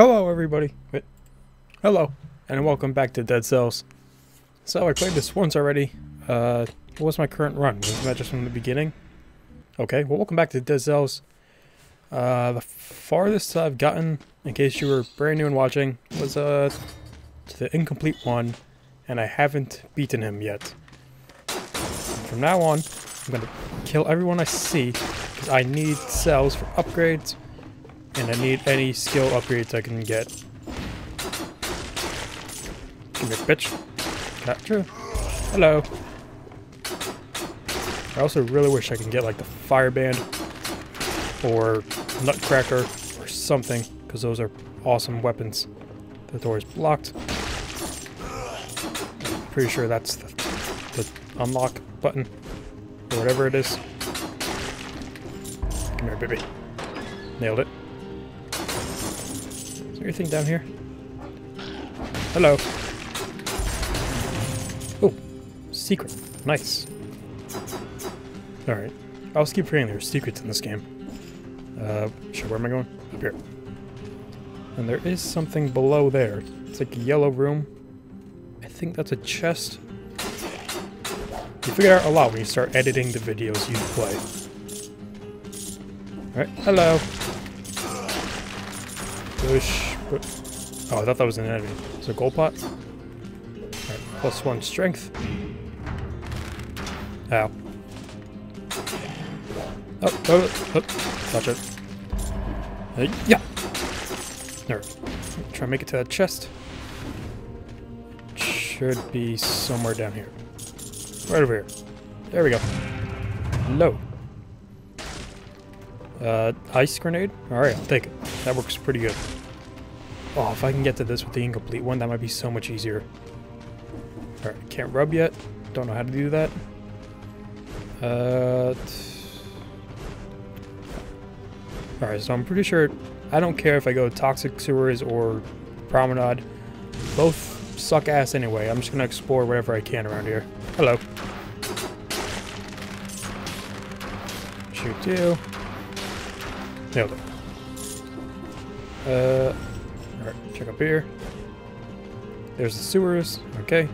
Hello, everybody. Hello, and welcome back to Dead Cells. So I played this once already. Uh, what was my current run? Was that just from the beginning? Okay, well, welcome back to Dead Cells. Uh, the farthest I've gotten, in case you were brand new and watching, was uh, to the incomplete one, and I haven't beaten him yet. From now on, I'm gonna kill everyone I see, because I need cells for upgrades, and I need any skill upgrades I can get. Come here, bitch. Gotcha. Hello. I also really wish I can get like the fire band or nutcracker or something because those are awesome weapons. The door is blocked. Pretty sure that's the, the unlock button or whatever it is. Come here, baby. Nailed it. There anything down here? Hello. Oh, secret. Nice. Alright. I always keep forgetting there's secrets in this game. Uh, sure, where am I going? Up here. And there is something below there. It's like a yellow room. I think that's a chest. You figure out a lot when you start editing the videos you play. Alright, hello. Push. Oh, I thought that was an enemy. Is it a gold pot? Alright, plus one strength. Ow. Oh, oh, oh, touch it. Uh, yeah. There. Try and make it to that chest. Should be somewhere down here. Right over here. There we go. Low. Uh, ice grenade? Alright, I'll take it. That works pretty good. Oh, if I can get to this with the incomplete one, that might be so much easier. Alright, can't rub yet. Don't know how to do that. Uh... Alright, so I'm pretty sure... I don't care if I go Toxic Sewers or Promenade. Both suck ass anyway. I'm just gonna explore whatever I can around here. Hello. Shoot you. Nailed it. Uh, alright, check up here. There's the sewers, okay.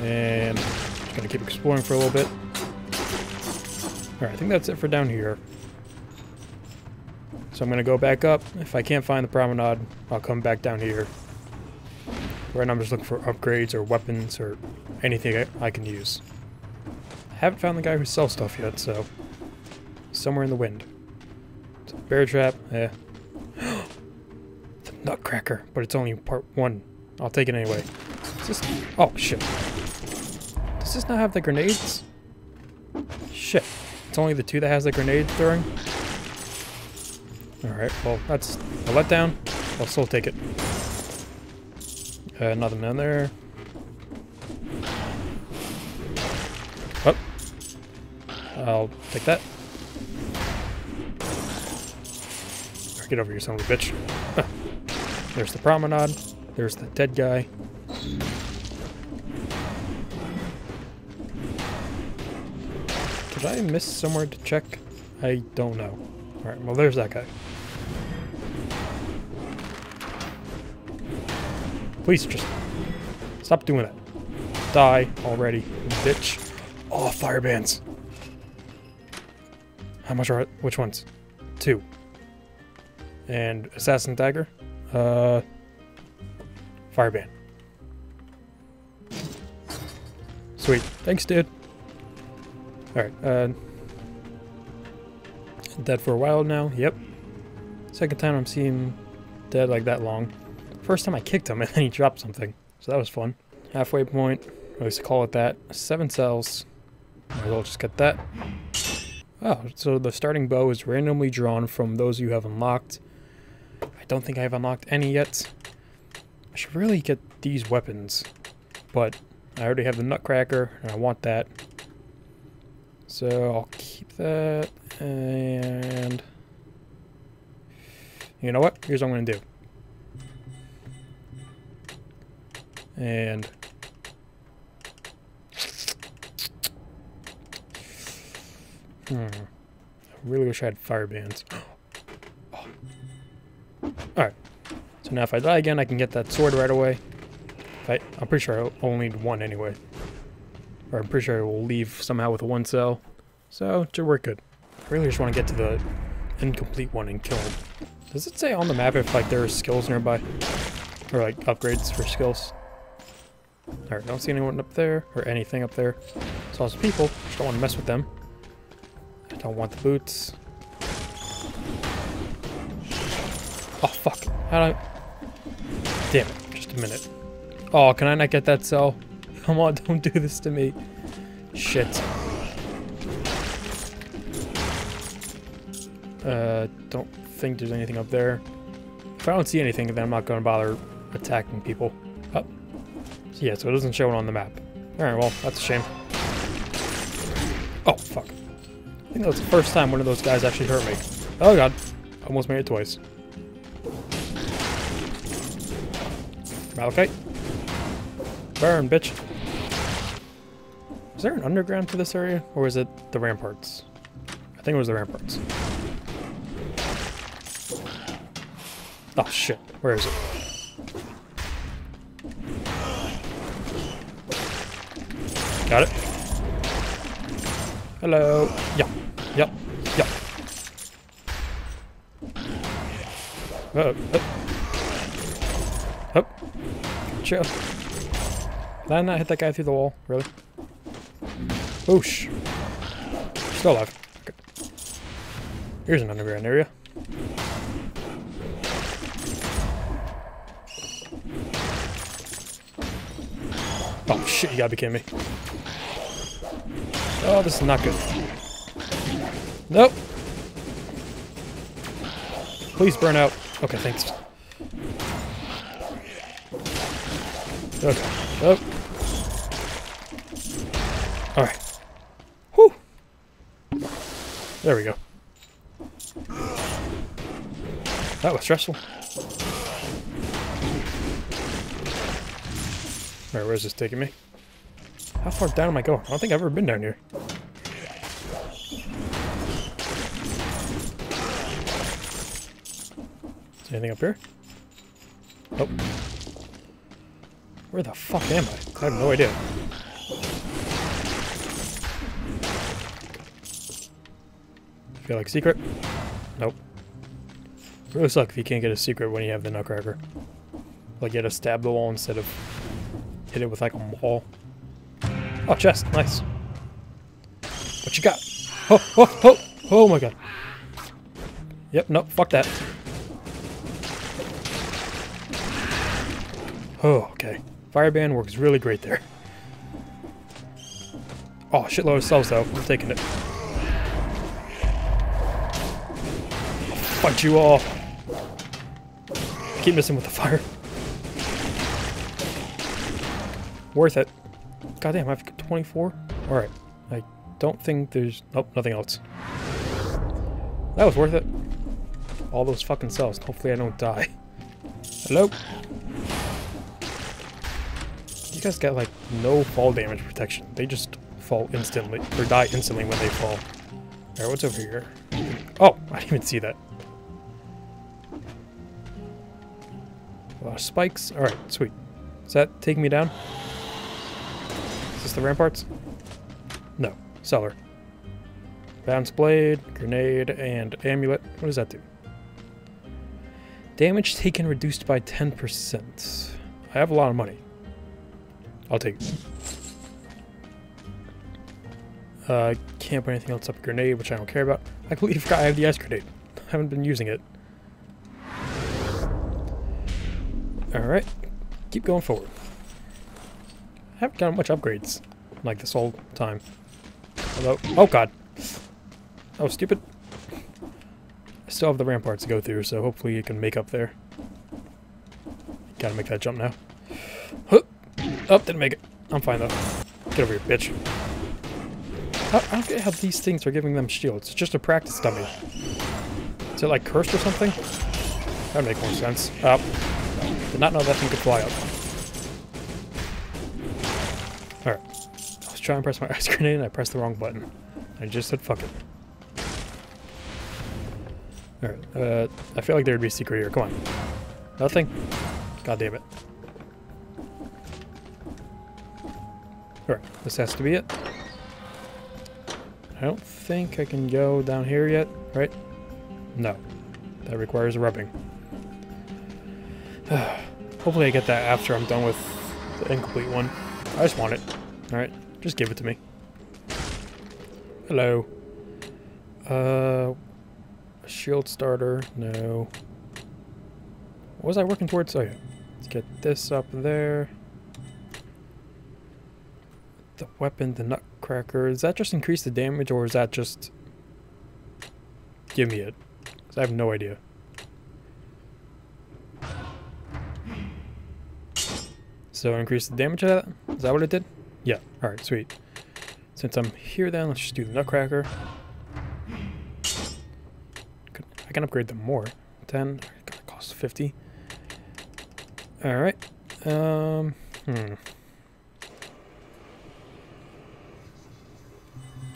And just gonna keep exploring for a little bit. Alright, I think that's it for down here. So I'm gonna go back up. If I can't find the promenade, I'll come back down here. Right now I'm just looking for upgrades or weapons or anything I, I can use. I haven't found the guy who sells stuff yet, so... Somewhere in the wind. Bear trap, yeah. Nutcracker, but it's only part one. I'll take it anyway. Is this... Oh, shit. Does this not have the grenades? Shit. It's only the two that has the grenade throwing? Alright, well, that's a letdown. I'll still take it. Uh, nothing down there. Oh. I'll take that. Get over here, son of a bitch. Huh. There's the promenade. There's the dead guy. Did I miss somewhere to check? I don't know. Alright, well there's that guy. Please just stop doing that. Die already, bitch. Oh, fire bands. How much are which ones? Two. And assassin dagger. Uh fire band. Sweet. Thanks, dude. Alright, uh dead for a while now. Yep. Second time I'm seeing dead like that long. First time I kicked him and then he dropped something. So that was fun. Halfway point. At least call it that. Seven cells. Might as well just get that. Oh, so the starting bow is randomly drawn from those you have unlocked. Don't think I have unlocked any yet. I should really get these weapons. But I already have the nutcracker and I want that. So I'll keep that and you know what? Here's what I'm gonna do. And hmm. I really wish I had fire bands. Alright. So now if I die again, I can get that sword right away. I, I'm pretty sure I only need one anyway. Or I'm pretty sure I will leave somehow with one cell. So, work good. I really just want to get to the incomplete one and kill him. Does it say on the map if like there are skills nearby? Or like upgrades for skills? Alright, don't see anyone up there, or anything up there. Saw some people, just don't want to mess with them. I don't want the boots. Oh fuck, how do I... Damn it, just a minute. Oh, can I not get that cell? Come on, don't do this to me. Shit. Uh, don't think there's anything up there. If I don't see anything, then I'm not going to bother attacking people. Oh. Yeah, so it doesn't show it on the map. Alright, well, that's a shame. Oh, fuck. I think that was the first time one of those guys actually hurt me. Oh god. Almost made it twice. Malachite. Burn, bitch. Is there an underground to this area? Or is it the ramparts? I think it was the ramparts. Oh shit, where is it? Got it. Hello. Yeah. Yep. Yep. Uh, uh. Gotcha. Did I not hit that guy through the wall? Really? Oh, Oosh. Still alive. Okay. Here's an underground area. Oh shit, you gotta be kidding me. Oh, this is not good. Nope. Please burn out. Okay, thanks. Okay. Oh. Alright. Whew. There we go. That was stressful. Alright, where's this taking me? How far down am I going? I don't think I've ever been down here. Is anything up here? Oh. Where the fuck am I? I have no idea. Feel like secret? Nope. Really suck if you can't get a secret when you have the Nutcracker. Like you had to stab the wall instead of hit it with like a wall. Oh, chest. Nice. What you got? Oh, oh, oh, oh my god. Yep, nope, fuck that. Oh, okay. Fireband works really great there. Oh, shitload of cells though. I'm taking it. Fight you all. Keep missing with the fire. Worth it. Goddamn, I've got 24? Alright. I don't think there's... Nope, nothing else. That was worth it. All those fucking cells. Hopefully I don't die. Hello? Guys got, like, no fall damage protection. They just fall instantly. Or die instantly when they fall. Alright, what's over here? Oh! I didn't even see that. A lot of spikes. Alright, sweet. Does that take me down? Is this the ramparts? No. Cellar. Bounce blade, grenade, and amulet. What does that do? Damage taken reduced by 10%. I have a lot of money. I'll take it. Uh, can't put anything else up. a Grenade, which I don't care about. I completely forgot I have the ice grenade. I haven't been using it. Alright. Keep going forward. I haven't gotten much upgrades, like this whole time. Although, oh god. Oh, stupid. I still have the ramparts to go through, so hopefully you can make up there. Gotta make that jump now. Huh. Oh, didn't make it. I'm fine though. Get over here, bitch. I, I don't get how these things are giving them shields. It's just a practice dummy. Is it like cursed or something? That'd make more sense. Up. Oh. Did not know that thing could fly up. Alright. I was trying to press my ice grenade and I pressed the wrong button. I just said fuck it. Alright, uh, I feel like there would be a secret here. Come on. Nothing? God damn it. Alright, this has to be it. I don't think I can go down here yet, right? No. That requires rubbing. Hopefully I get that after I'm done with the incomplete one. I just want it. Alright, just give it to me. Hello. Uh, shield starter, no. What was I working towards? Oh yeah. Let's get this up there. The weapon, the nutcracker. Does that just increase the damage or is that just... Give me it. I have no idea. So increase the damage of that? Is that what it did? Yeah. Alright, sweet. Since I'm here then, let's just do the nutcracker. I can upgrade them more. 10, gonna cost 50. Alright. Um, hmm.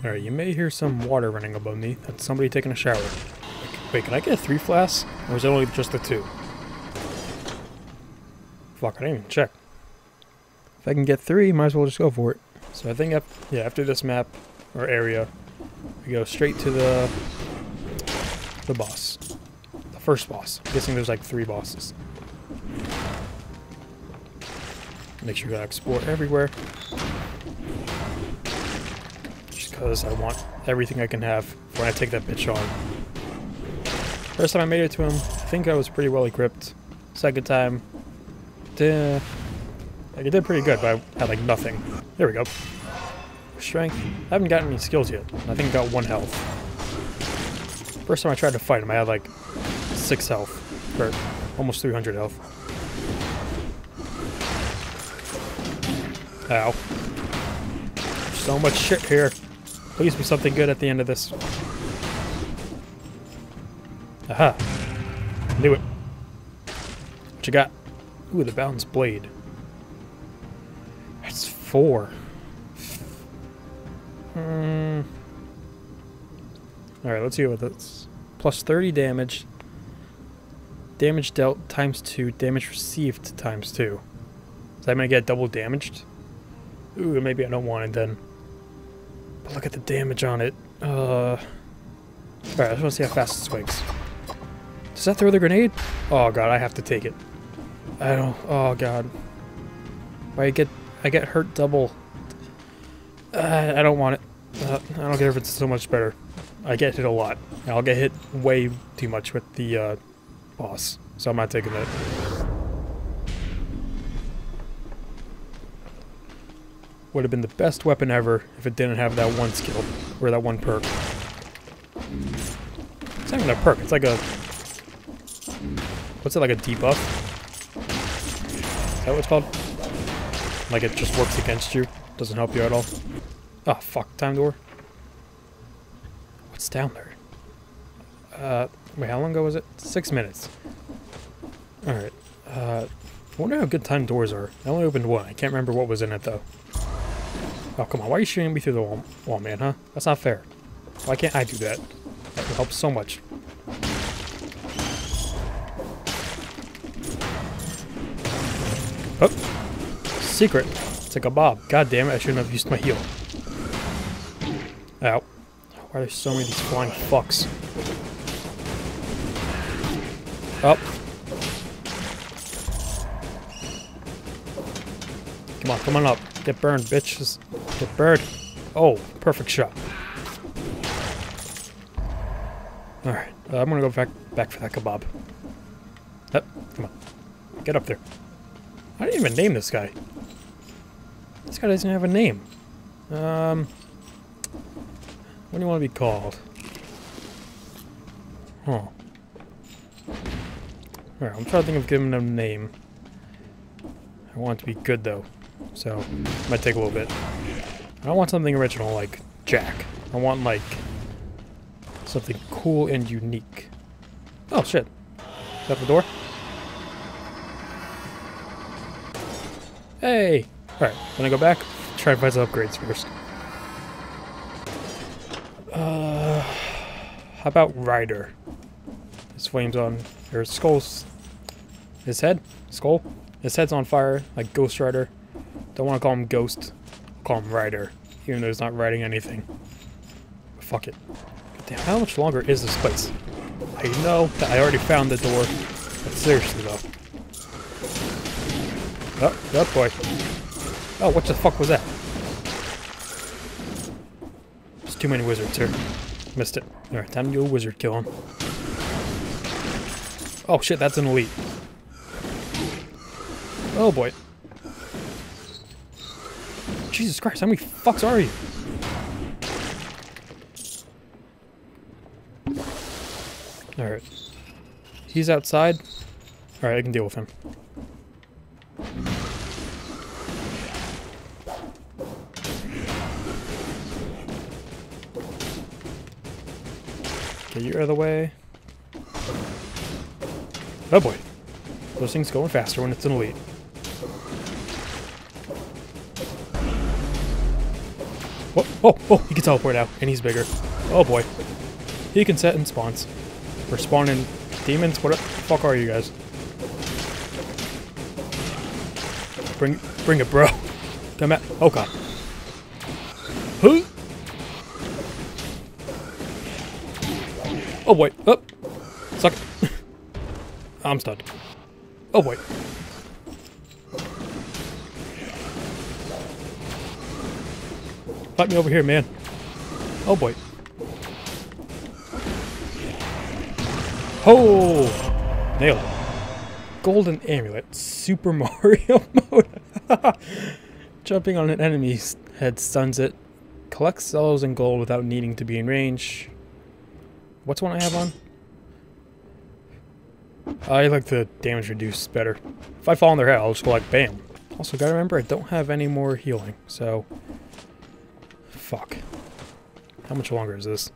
Alright, you may hear some water running above me. That's somebody taking a shower. Wait, can I get three flask? Or is it only just a two? Fuck, I didn't even check. If I can get three, might as well just go for it. So I think, after, yeah, after this map, or area, we go straight to the the boss. The first boss. I'm guessing there's like three bosses. Make sure you explore everywhere. Because I want everything I can have when I take that bitch on. First time I made it to him, I think I was pretty well equipped. Second time, duh, like it did pretty good, but I had like nothing. There we go. Strength. I haven't gotten any skills yet. I think I got one health. First time I tried to fight him, I had like 6 health. Or almost 300 health. Ow. So much shit here. Please be something good at the end of this. Aha. Knew it. What you got? Ooh, the balanced blade. That's four. Hmm. Alright, let's see what that's. Plus 30 damage. Damage dealt times 2. Damage received times 2. Is that going to get double damaged? Ooh, maybe I don't want it then. But look at the damage on it. Uh. Alright, I just want to see how fast it swings. Does that throw the grenade? Oh god, I have to take it. I don't. Oh god. I get I get hurt double. Uh, I don't want it. Uh, I don't care if it's so much better. I get hit a lot. I'll get hit way too much with the uh, boss, so I'm not taking it. Would have been the best weapon ever if it didn't have that one skill, or that one perk. It's not even a perk, it's like a... What's it, like a debuff? Is that what it's called? Like it just works against you, doesn't help you at all. Oh, fuck, time door. What's down there? Uh, wait, how long ago was it? Six minutes. Alright. Uh, I wonder how good time doors are. I only opened one. I can't remember what was in it, though. Oh, come on. Why are you shooting me through the wall, wall man, huh? That's not fair. Why can't I do that? That would help so much. Oh! Secret. It's like a bob. God damn it, I shouldn't have used my heal. Ow. Why are there so many of these flying fucks? Up. Come on, come on up. Get burned, bitches. Burned. Oh, perfect shot. Alright, uh, I'm gonna go back back for that kebab. Up, come on. Get up there. I didn't even name this guy. This guy doesn't have a name. Um, what do you want to be called? Huh. Alright, I'm trying to think of giving him a name. I want it to be good though, so might take a little bit. I don't want something original like Jack. I want like something cool and unique. Oh shit. Is that the door? Hey! Alright, gonna go back, try to find some upgrades first. Uh, how about Ryder? His flames on. Or skulls. His head? Skull? His head's on fire, like Ghost Rider. Don't want to call him Ghost. Call him Rider. Even though he's not riding anything. But fuck it. Damn, how much longer is this place? I know that I already found the door. But seriously though. Oh, oh boy. Oh, what the fuck was that? There's too many wizards here. Missed it. Alright, time to do a wizard kill him. Oh shit, that's an elite. Oh boy. Jesus Christ, how many fucks are you? Alright. He's outside. Alright, I can deal with him. Get you out of the way. Oh boy. Those things going faster when it's an elite. Oh, oh, he can teleport out, and he's bigger. Oh boy. He can set in spawns. We're spawning demons? What the fuck are you guys? Bring, bring it, bro. Come at. Oh god. Huh? Oh boy. Oh. Suck. I'm stunned. Oh boy. Fight me over here, man. Oh boy. Oh! Nailed it. Golden Amulet. Super Mario mode. Jumping on an enemy's head stuns it. Collects cells and gold without needing to be in range. What's one I have on? I like the damage reduced better. If I fall on their head, I'll just go like bam. Also, gotta remember, I don't have any more healing, so... Fuck. How much longer is this?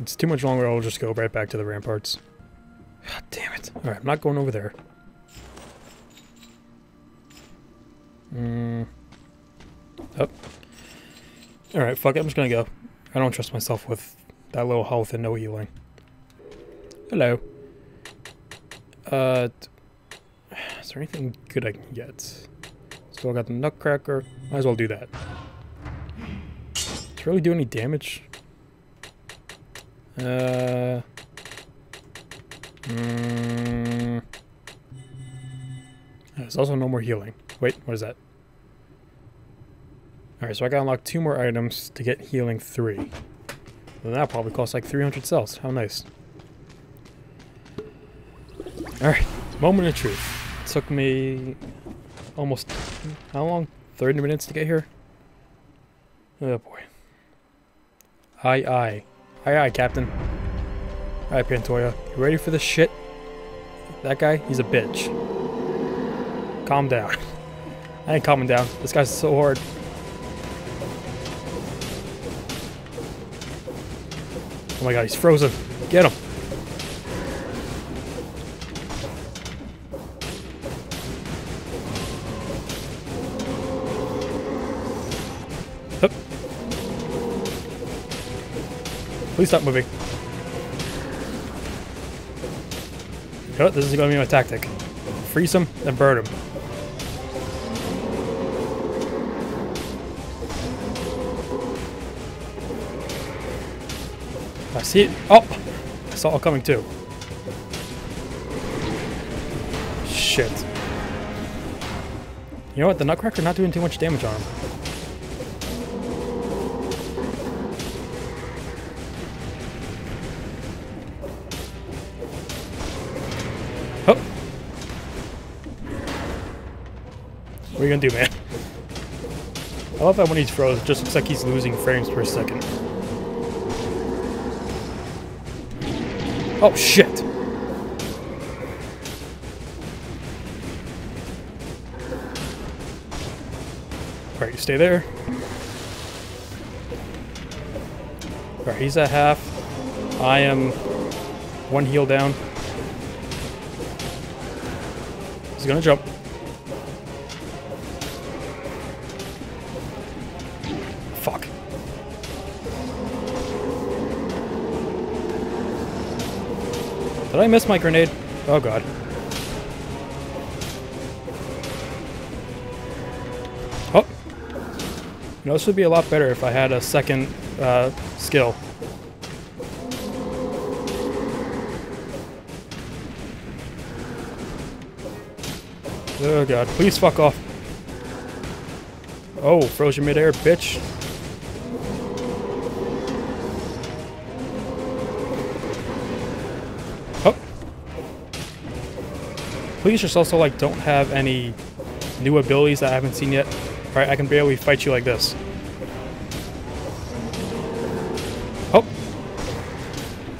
It's too much longer, I'll just go right back to the ramparts. God damn it. Alright, I'm not going over there. Mm. Oh. Alright, fuck it, I'm just gonna go. I don't trust myself with that little health and no healing. Hello. Uh, is there anything good I can get? Still got the Nutcracker. Might as well do that. Really do any damage? Uh... Mm, there's also no more healing. Wait, what is that? Alright, so I gotta unlock two more items to get healing 3. Well, that probably costs like 300 cells. How nice. Alright, moment of truth. It took me almost, how long? 30 minutes to get here? Oh boy. Aye aye. Aye aye, Captain. Alright, Pantoja. You ready for this shit? That guy, he's a bitch. Calm down. I ain't calming down. This guy's so hard. Oh my god, he's frozen. Get him. Please stop moving. What? This is going to be my tactic. Freeze him, then burn him. I see it. Oh! I saw it coming too. Shit. You know what? The Nutcracker not doing too much damage on him. What are you gonna do, man? I love that when he's frozen, it just looks like he's losing frames per second. Oh, shit! Alright, you stay there. Alright, he's at half. I am one heel down. He's gonna jump. Did I miss my grenade? Oh god. Oh! You know, this would be a lot better if I had a second uh, skill. Oh god, please fuck off. Oh, froze you midair, bitch. Please just also, like, don't have any new abilities that I haven't seen yet. Alright, I can barely fight you like this. Oh.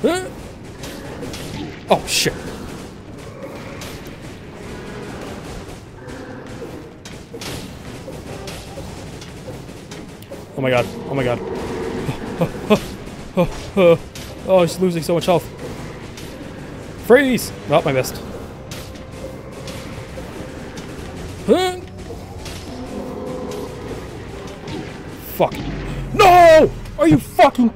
Huh? Oh, shit. Oh my god. Oh my god. Oh, oh, oh, oh, he's losing so much health. Freeze! Oh, my missed. Huh? Fuck. No! Are you fucking